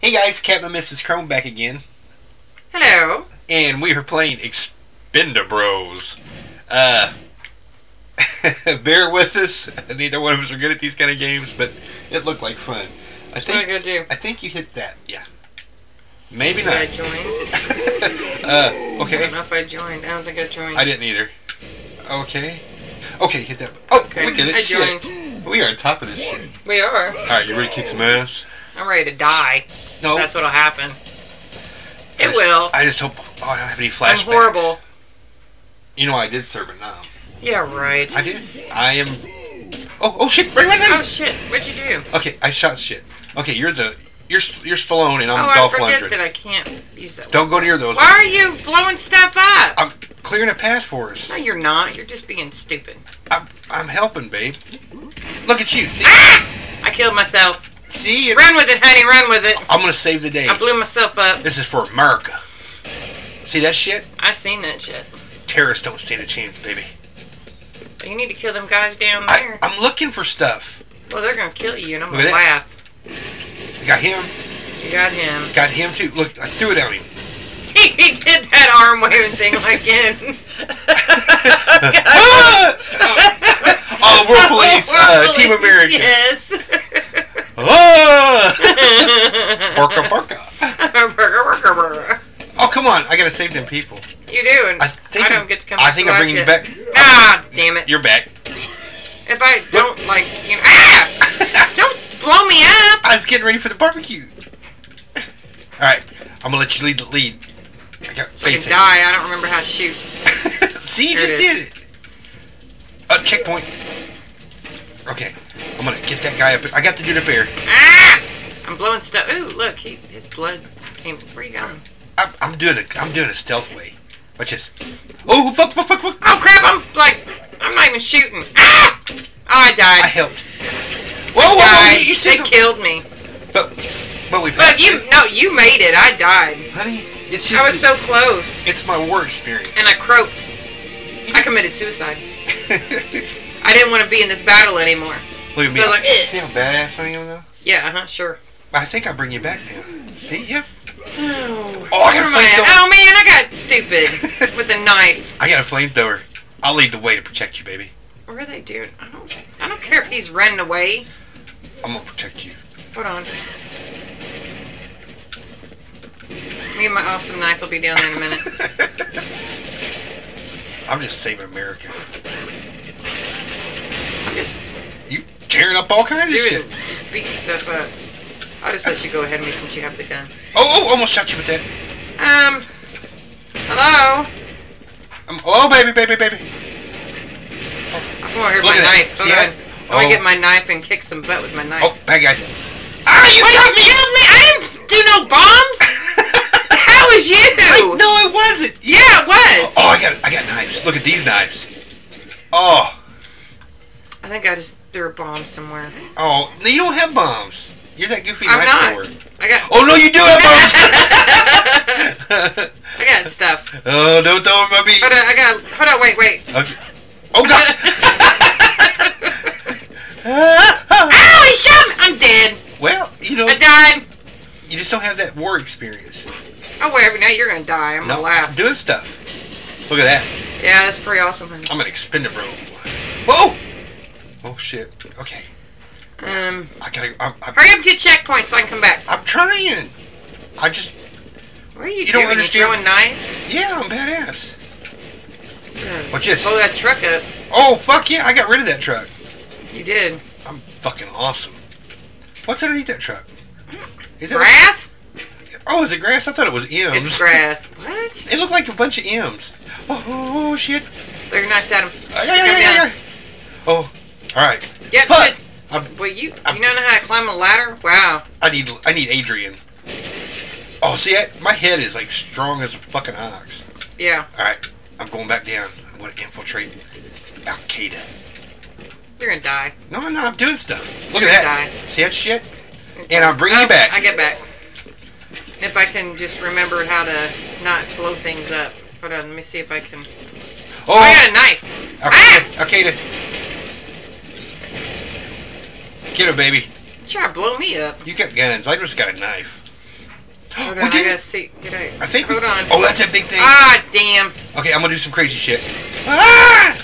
Hey guys, Captain and Mrs. Krome back again, Hello. and we are playing Expendabros. Uh, bear with us. Neither one of us are good at these kind of games, but it looked like fun. I That's what I think gotta do. I think you hit that. Yeah, maybe Did I not. join? Uh, I okay, don't know if I joined. I don't think I joined. I didn't either. Okay, okay, hit that. Oh, Okay, we did it. I Shit. joined. We are on top of this shit. We are. All right, you ready to kick some ass? I'm ready to die. No, That's what'll happen. I It just- will. I just hope. Oh, I don't have any flashbacks. I'm horrible. You know, I did serve it now. Yeah, right. I did. I am. Oh, oh shit! Right, right, Oh shit! What'd you do? Okay, I shot shit. Okay, you're the you're you're Stallone and I'm oh, I Dolph forget Lundgren. that I can't use that. Don't go near those. Why are you blowing stuff up? I'm clearing a path for us. No, you're not. You're just being stupid. I'm I'm helping, babe. Look at you. See, ah! I killed myself. See. It, Run with it, honey. Run with it. I'm gonna save the day. I blew myself up. This is for America. See that shit? I seen that shit. Terrorists don't stand a chance, baby. You need to kill them guys down there. I'm looking for stuff. well, they're gonna kill you, and I'm gonna laugh. I got him. You got him. Got him too. Look, I threw it at him. he did that arm waving thing again. oh, World Police, uh, Team America. Yes. Ah! Barka barka. burger, burger, burger. Oh, come on. I gotta save them people. You do, and I I, think don't I'm- get to come. I think I'm bringing you back. Ah, damn it! You're back. If I don't like, you know, ah, don't blow me up. I was getting ready for the barbecue. All right, I'm gonna let you lead the lead. I got So I can die. I don't remember how to shoot. See, you Here just it did it. Uh, checkpoint. Okay, I'm gonna get that guy up. I got the dude up there. Ah! I'm blowing stuff. Ooh, look, he, his blood came. Where you going? I'm, I'm doing a I'm doing a stealth way. Watch this. Oh fuck fuck fuck fuck! Oh crap! I'm like, I'm not even shooting. Ah! Oh, I died. I helped. Whoa whoa whoa! died. You they something. killed me. But but we But you, it. no, you made it. I died. honey. It's just I was the- so close, It's my war experience. and I croaked. I committed suicide. I didn't want to be in this battle anymore. Look at me. So like, eh. See how badass I am though? Yeah, uh huh, sure. I think I bring you back now. See? Yep. Oh, Oh, I got a Where am I at? flamethrower. Oh man, I got stupid with the knife. I got a flamethrower. I'll lead the way to protect you, baby. What are they doing? I don't. I don't care if he's running away. I'm gonna protect you. Hold on. Me and my awesome knife will be down there in a minute. I'm just saving America. I'm just You tearing up all kinds of doing, shit. just beating stuff up. I'll just let you go ahead of me since you have the gun. Oh, oh, almost shot you with that. Um. Hello. Um, oh, baby, baby, baby. I'll come over here with my knife. Hold that? on. I'm gonna Oh. get my knife and kick some butt with my knife. Oh, bad guy. Ah, you Wait, got you me! killed me! I didn't do no bombs! How was you? No, it wasn't. Yeah, it was! Oh, I got, I got knives. Look at these knives. Oh, I think I just threw a bomb somewhere. oh, no, you don't have bombs. You're that goofy I'm not. thrower. I got Oh no, you do have bombs. I got stuff. oh, don't throw them at me. Hold on, I got hold on, wait, wait. Okay. Oh god. Ow, he shot me! I'm dead. well, you know, I died. you just don't have that war experience. Oh wait, now you're gonna die. I'm No, gonna laugh. I'm doing stuff. Look at that. Yeah, that's pretty awesome. honey. I'm an expendable. Whoa! Oh shit. Okay. Um, I gotta. I'm, I'm, hurry up, get checkpoints so I can come back. I'm trying. I just. What are you, You don't understand. You throwing knives? Yeah, I'm badass. Good. Watch this. Blow that truck up. Oh fuck yeah! I got rid of that truck. You did. I'm fucking awesome. What's underneath that truck? Is it? Grass? Oh, is it grass? I thought it was M's. It's grass. What? It looked like a bunch of M's. Oh, oh, shit. Throw your knives at him. Ah, yeah, yeah, yeah, yeah. Oh, all right. Good. I'm, Well, you I'm- you know how to climb a ladder? Wow. I need I need Adrian. Oh, see, I, my head is like strong as a fucking ox. Yeah. All right, I'm going back down. I'm going to infiltrate Al Qaeda. You're gonna die. No, no, I'm doing stuff. Look You're at gonna that. die. See that shit? And I'm bringing Oh, you back. I get back. If I can just remember how to not blow things up. Hold on, let me see if I can. oh, I got a knife. Al Ah! Al Qaeda. Get him, baby. Try to blow me up. You got guns. I just got a knife. Hold on, I gotta see. Did I? I think. Hold we, on. Oh, that's a big thing. Ah, damn. Okay, I'm gonna do some crazy shit. Ah!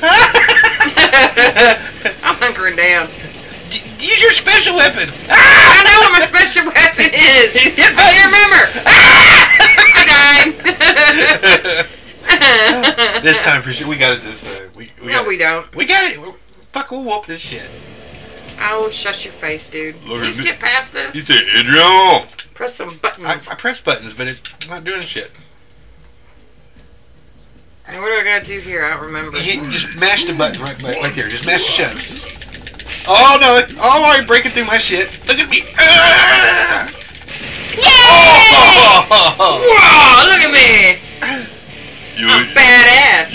I'm hunkering down. D- use your special weapon. Ah! I know what my special weapon is. I can't remember. Ah! I died. This time for sure, we got it. This time, we, we no, we don't. We got it. Fuck, we'll whoop this shit. Oh, shut your face, dude. Look Can you me. skip past You this? say Adrian. Press some buttons. I press buttons, but it's not doing shit. And what do I gotta do here? I don't remember. You just mash the button right, right, right there. Just mash the shit. out of it. Oh no! Oh, I'm breaking through my shit. Look at me. Ah! Yay! Oh! Whoa, look at me.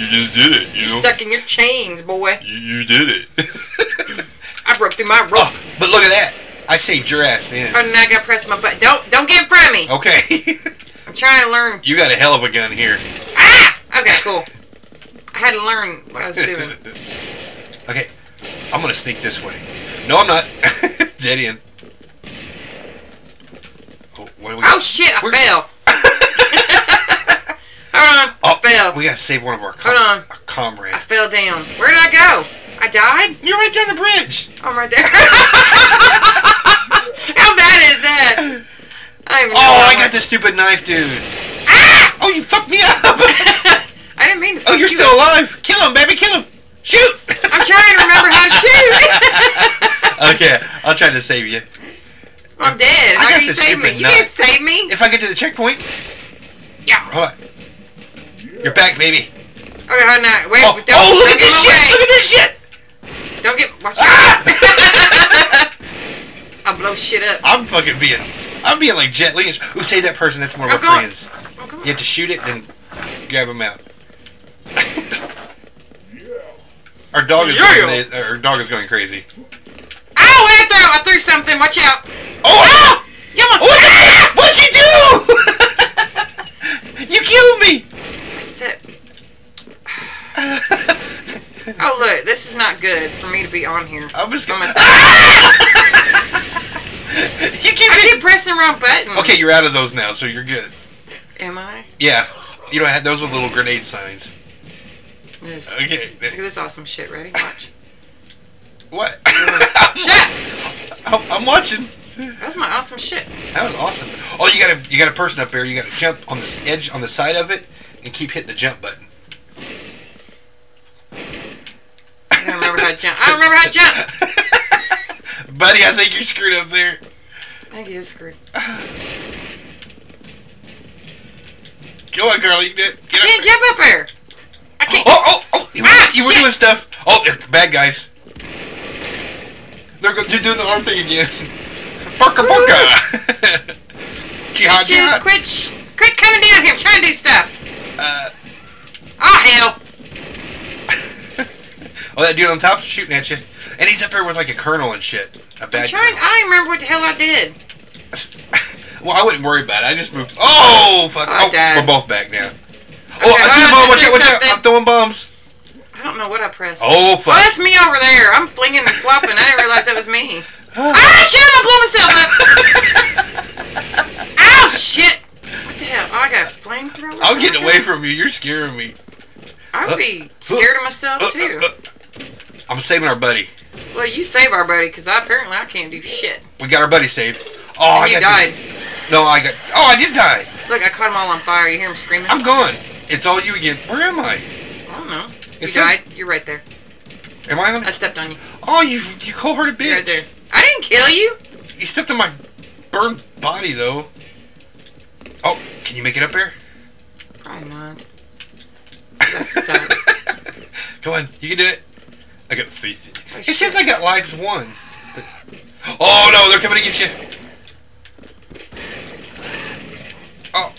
Just did it, you know? Stuck in your chains, boy. You, you did it. I broke through my rope. Oh, but look at that! I saved your ass then. Oh, now I gotta press my button. Don't, don't get in front of me. Okay, I'm trying to learn. you got a hell of a gun here. Ah! Okay, cool. I had to learn what I was doing. okay, I'm gonna sneak this way. No, I'm not. Dead end. Oh, what do we? Oh shit! I We're- fell. Hold on. Fell. We gotta save one of our, com- Hold on. our comrades. I fell down. Where did I go? I died? You're right there on the bridge. Oh, I'm right there. How bad is that? I Oh, I got this stupid knife, dude. Ah! Oh, you fucked me up. I didn't mean to. oh, you're you still up. alive. Kill him, baby. Kill him. Shoot. I'm trying to remember how to shoot. okay, I'll try to save you. I'm dead. I How got can you save me? stupid You can't save me. If I get to the checkpoint, Yeah. hold on. You're back, baby. Okay, hold on. Wait, Oh, don't, oh, look don't at this shit. way. Look at this shit. Don't get. Watch Ah! out. I'll blow shit up. I'm fucking being. I'm being like Jet Li. Who say that person? That's one of I'm our going- friends. Oh. You have to shoot it, then grab him out. our dog is going. Our dog is going crazy. Ow! What I throw? I threw something. Watch out. Oh! Ah! You almost. What? What'd you do? you killed me. I said. Oh look, this is not good for me to be on here. I'm just gonna. you keep I hitting- keep pressing the wrong button. Okay, you're out of those now, so you're good. Am I? Yeah, you don't have those are little grenade signs. Yes. Okay, Look at this awesome shit. Ready? Watch. what? Shut! I'm, I'm watching. That's my awesome shit. That was awesome. Oh, you got a you got a person up there. You got to jump on this edge on the side of it and keep hitting the jump button. I don't remember how to jump. I don't remember how to jump. Buddy, I think you're screwed up there. I think he is screwed. Go on, Carly. You can. Get I can't up. jump up there. I can't. Oh, oh, oh! You, were- Ah, you were doing stuff. Oh, they're bad guys. They're, they're doing the arm thing again. Barka barka. jihad, jihad. quit, quit coming down here. I'm trying to do stuff. Uh, Oh hell! Oh, that dude on top's shooting at you, and he's up there with like a colonel and shit. I'm bad trying. guy. I don't remember what the hell I did. well, I wouldn't worry about it. I just moved. Oh, fuck! I Oh, we're both back now. Okay, Oh, I threw on, bomb. Watch out! Watch out! I'm throwing bombs. I don't know what I pressed. Oh, Oh, fuck! that's me over there. I'm flinging and flopping. I didn't realize that was me. ah, shit! I'm blow myself up. Ow, shit! What the hell? Oh, I got a flamethrower. I'm getting away from you. You're scaring me. I'd be scared of myself Uh, too. I'm saving our buddy. Well, you save our buddy, because I apparently I can't do shit. We got our buddy saved. Oh, I you got died. this. No, I got. Oh, I did die. Look, I caught them all on fire. You hear them screaming? I'm gone. It's all you again. Where am I? I don't know. It You says- died. You're right there. Am I on? I stepped on you. Oh, you you cold-hearted bitch. Right there. I didn't kill you. You stepped on my burned body though. Oh, can you make it up there? Probably not. That sucks. Come on, you can do it. I got in you. Oh, It shit. says I got lives one. But... Oh no, they're coming to get you. Oh,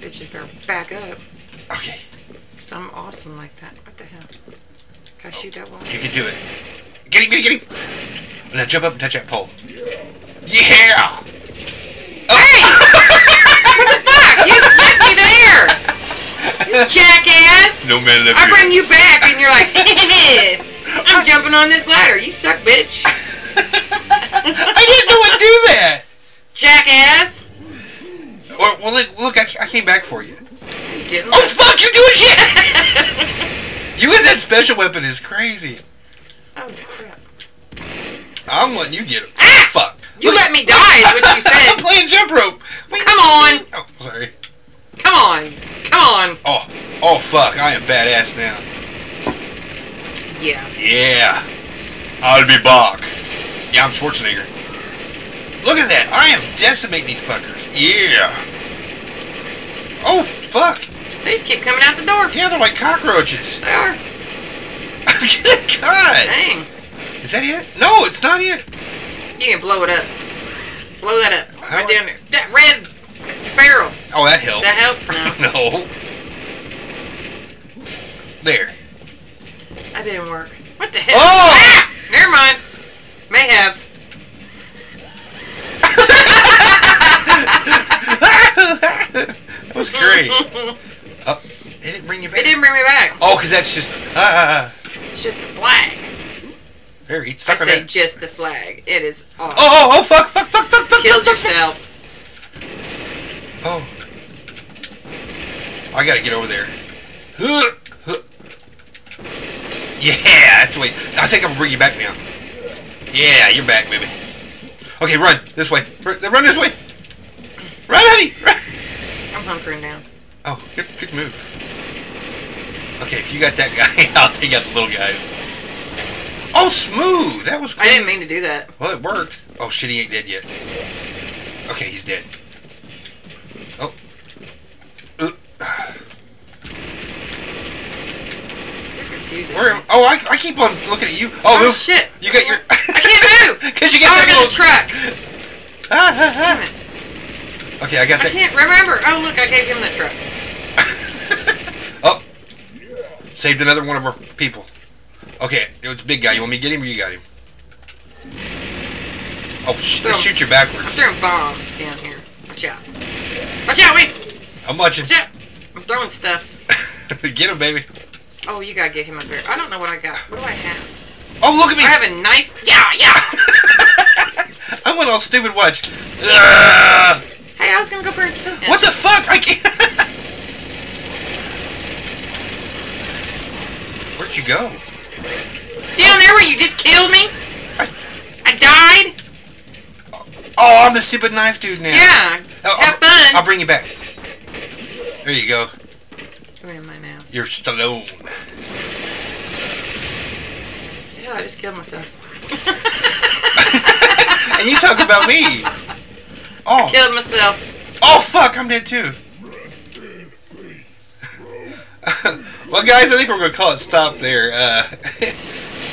Bitches better back up. okay. Cause I'm awesome like that. What the hell? Can I shoot that one? You can do it. Get him, get him, get him. Now jump up and touch that pole. Yeah! Hey! what the fuck? You stuck me there! You jackass! No man left I here. bring you back and you're like, I'm jumping on this ladder. You suck, bitch. I didn't know what to do that. Jackass! Well, well look, look I, I came back for you. You didn't. Oh fuck! You're doing shit. you with that special weapon is crazy. oh crap! I'm letting you get it. Ah! Fuck. You Look- let me die, is what you said. I'm playing jump rope. Wait, Come on. Oh, sorry. Come on, come on. Oh, oh fuck! I am badass now. Yeah. Yeah. I'll be back. Yeah, I'm Schwarzenegger. Look at that! I am decimating these fuckers. Yeah. Oh fuck! They just keep coming out the door. Yeah, they're like cockroaches. They are. Good God! Dang. Is that it? No, it's not it. You can blow it up. Blow that up. How Right down there. That red barrel. Oh, that helped. That helped? No. no. There. That didn't work. What the hell? Oh! Ah! Never mind. May have. that was great. Oh, it didn't bring you back. It didn't bring me back. Oh, because that's just. Ah, It's just a flag. there, eat I suck say that. just a flag. It is awesome. Oh, oh, oh, fuck, fuck, fuck, fuck, fuck. Killed fuck, fuck, yourself. Oh. I gotta get over there. Yeah, that's the way. I think I'm gonna bring you back now. Yeah, you're back, baby. Okay, run this way. Run, this way. Run, honey. Run. I'm hunkering down. Oh, good, good move. Okay, if you got that guy, I'll take out the little guys. Oh, smooth. That was. I didn't mean to do that. Well, it worked. Oh shit, he ain't dead yet. Okay, he's dead. Oh. Uh, You're confusing. Where? me. Oh, I, I keep on looking at you. Oh, Oh shit! You got your. I can't move. Because you Oh, got I that got little. the truck. Ah, ah, Damn ah. it! Okay, I got I can't remember. Oh look, I gave him the truck. oh, saved another one of our people. Okay, it was big guy. You want me to get him or you got him? Oh, sh- they shoot you backwards. I'm throwing bombs down here. Watch out! Watch out! Wait! I'm watching. Watch out! Throwing stuff. get him, baby. Oh, you gotta get him up there. I don't know what I got. What do I have? Oh, look at me. I have a knife. Yeah, yeah. I went all stupid. Watch. Ugh. Hey, I was gonna go there and. What the fuck? I can't. Where'd you go? Down there where you just killed me? I- I died? Oh, I'm the stupid knife dude now. Yeah. Oh, Have I'll, fun. I'll bring you back. There you go. Where am I now? You're Stallone. Yeah, I just killed myself. And you talk about me. Oh, Killed myself. oh fuck! I'm dead too. well, guys, I think we're gonna call it stop there. Uh,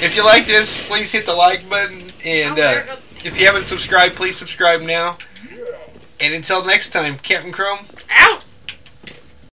if you like this, please hit the like button, and uh, if you haven't subscribed, please subscribe now. And until next time, Captain Krome. Out!